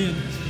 Amen.